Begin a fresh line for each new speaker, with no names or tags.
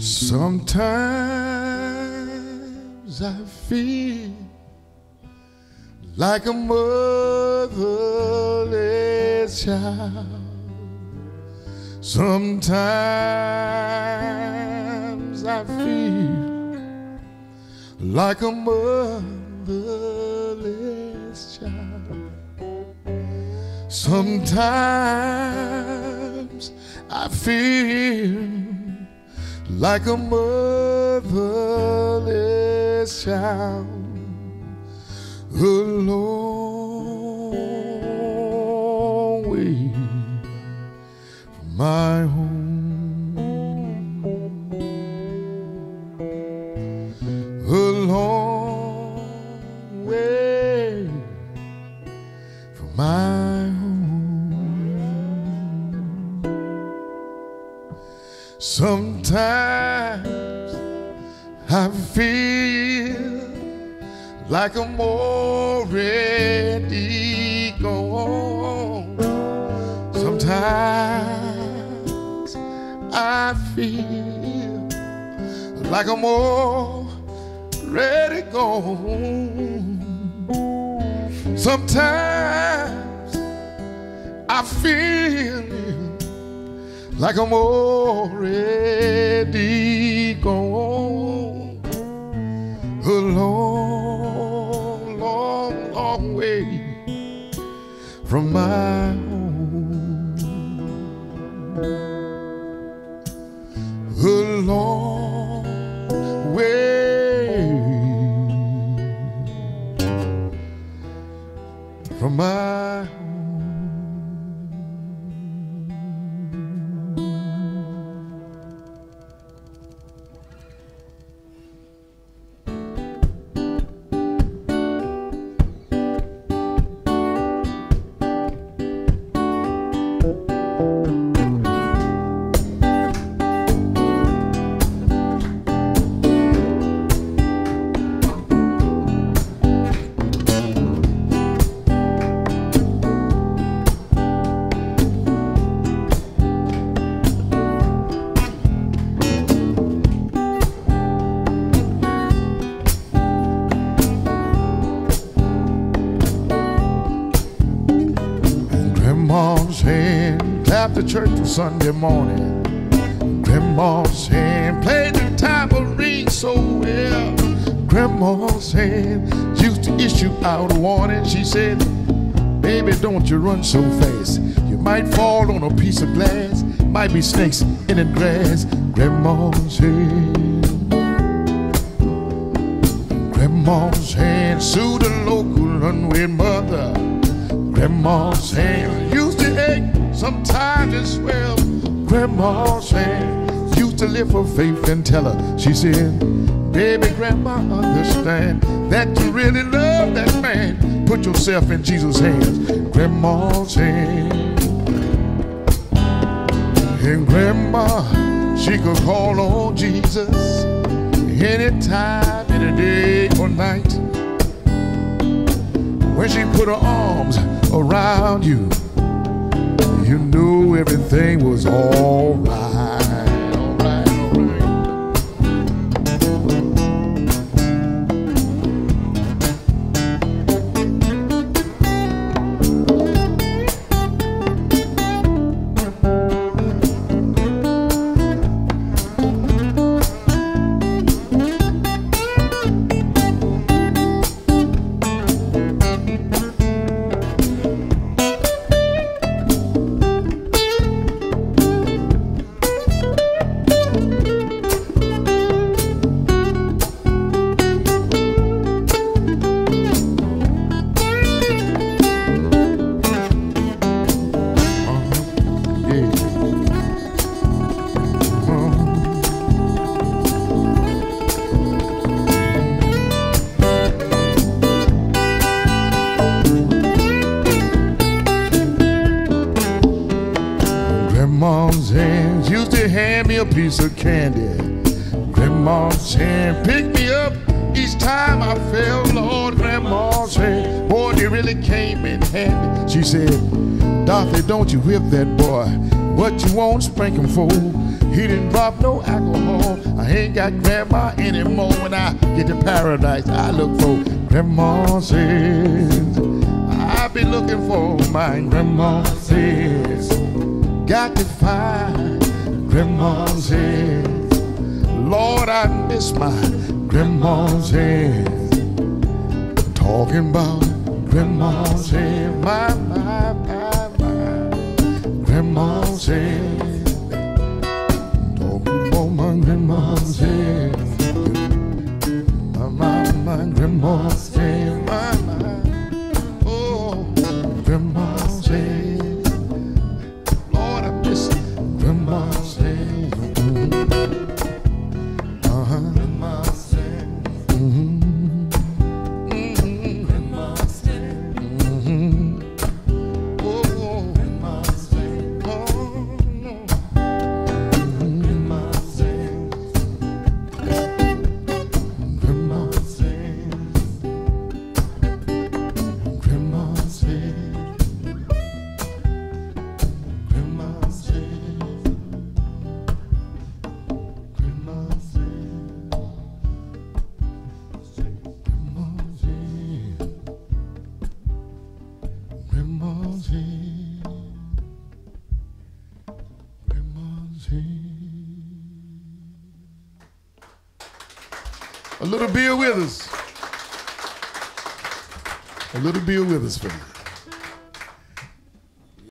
Sometimes I feel like a motherless child. Sometimes I feel like a motherless child. Sometimes I feel like a motherless child. A long way from my home. A long way from my Sometimes I feel like I'm already gone. Sometimes I feel like I'm already gone. Sometimes I feel like I'm already gone. A long, long, long way from my home. A long way from my home. Grandma's hand clapped the church on Sunday morning. Grandma's hand played the tambourine so well. Grandma's hand used to issue out a warning. She said, Baby, don't you run so fast. You might fall on a piece of glass. Might be snakes in the grass. Grandma's hand. Grandma's hand sued a local unwed mother. Grandma's hand used to ache sometimes as well. Grandma's hand used to lift her faith and tell her, she said, Baby, grandma, understand that you really love that man. Put yourself in Jesus' hands. Grandma's hand. And grandma, she could call on Jesus anytime, any day or night. When she put her arms around you, you knew everything was all piece of candy. Grandma's hand picked me up each time I fell. Lord, Grandma's hand, boy, they really came in handy. She said, Dorothy, don't you whip that boy. What you want, spank him for? He didn't drop no alcohol. I ain't got grandma anymore. When I get to paradise, I look for grandma says. I be looking for my grandma says. Got to find grandma's hand. Lord, I miss my grandma's hand. Talking about grandma's hand, my, my, my, my grandma's hand. A little beer with us. A little beer with us, you.